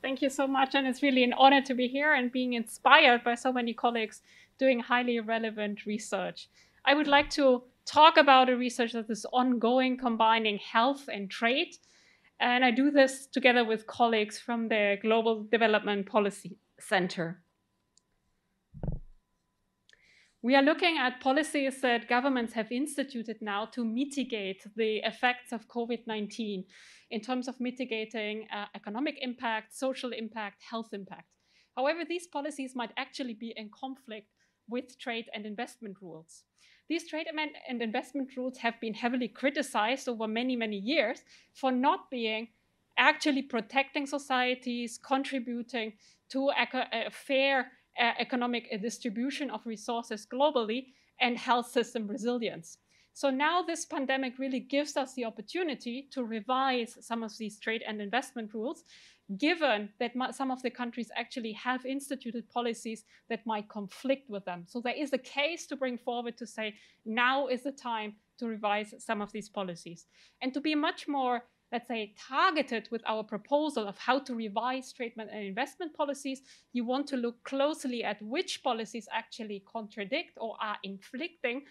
Thank you so much. And it's really an honor to be here and being inspired by so many colleagues doing highly relevant research. I would like to talk about a research that is ongoing, combining health and trade. And I do this together with colleagues from the Global Development Policy Center. We are looking at policies that governments have instituted now to mitigate the effects of COVID 19 in terms of mitigating uh, economic impact, social impact, health impact. However, these policies might actually be in conflict with trade and investment rules. These trade and investment rules have been heavily criticized over many, many years for not being actually protecting societies, contributing to a fair uh, economic distribution of resources globally and health system resilience. So now this pandemic really gives us the opportunity to revise some of these trade and investment rules, given that some of the countries actually have instituted policies that might conflict with them. So there is a case to bring forward to say, now is the time to revise some of these policies. And to be much more let's say, targeted with our proposal of how to revise trade and investment policies, you want to look closely at which policies actually contradict or are inflicting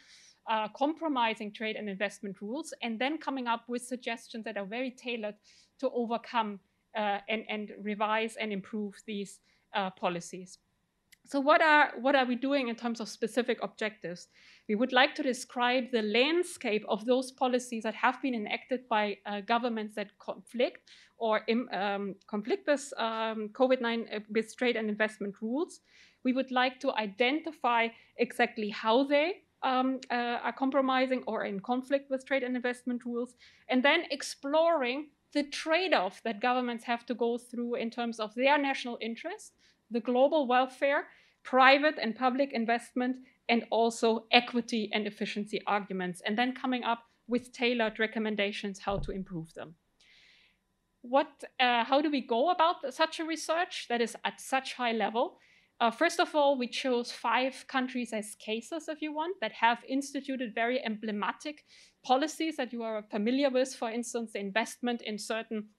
uh, compromising trade and investment rules, and then coming up with suggestions that are very tailored to overcome uh, and, and, revise and improve these uh, policies. So what are, what are we doing in terms of specific objectives? We would like to describe the landscape of those policies that have been enacted by uh, governments that conflict or um, conflict with um, COVID-19, uh, with trade and investment rules. We would like to identify exactly how they um, uh, are compromising or in conflict with trade and investment rules, and then exploring the trade-off that governments have to go through in terms of their national interest the global welfare, private and public investment, and also equity and efficiency arguments, and then coming up with tailored recommendations how to improve them. What, uh, how do we go about such a research that is at such high level? Uh, first of all, we chose five countries as cases, if you want, that have instituted very emblematic policies that you are familiar with. For instance, the investment in certain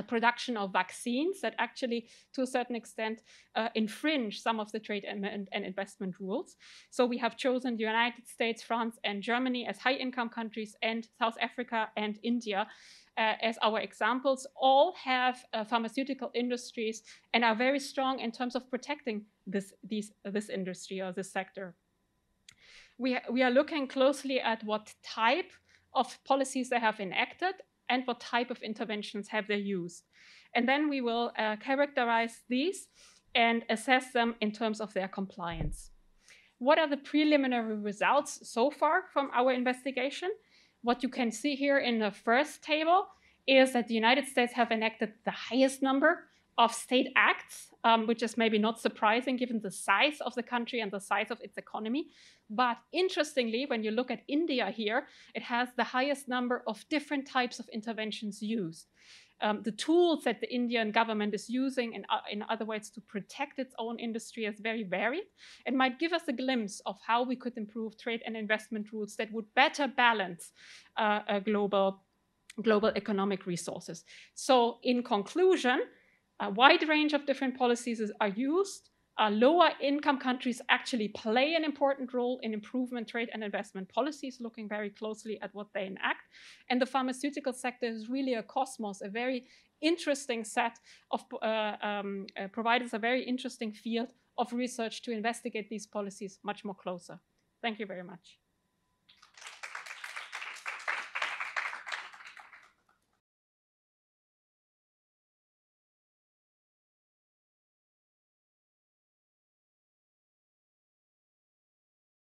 production of vaccines that actually, to a certain extent, uh, infringe some of the trade and, and, and, investment rules. So we have chosen the United States, France, and Germany as high income countries, and South Africa and India uh, as our examples. All have uh, pharmaceutical industries and are very strong in terms of protecting this, these, this industry or this sector. We, we are looking closely at what type of policies they have enacted and what type of interventions have they used. And then we will uh, characterize these and assess them in terms of their compliance. What are the preliminary results so far from our investigation? What you can see here in the first table is that the United States have enacted the highest number of state acts, um, which is maybe not surprising given the size of the country and the size of its economy. But interestingly, when you look at India here, it has the highest number of different types of interventions used. Um, the tools that the Indian government is using, in, uh, in other words, to protect its own industry is very varied It might give us a glimpse of how we could improve trade and investment rules that would better balance uh, global, global economic resources. So in conclusion, a wide range of different policies are used. Uh, lower income countries actually play an important role in improvement trade and investment policies, looking very closely at what they enact. And the pharmaceutical sector is really a cosmos, a very interesting set of uh, um, uh, providers, a very interesting field of research to investigate these policies much more closer. Thank you very much.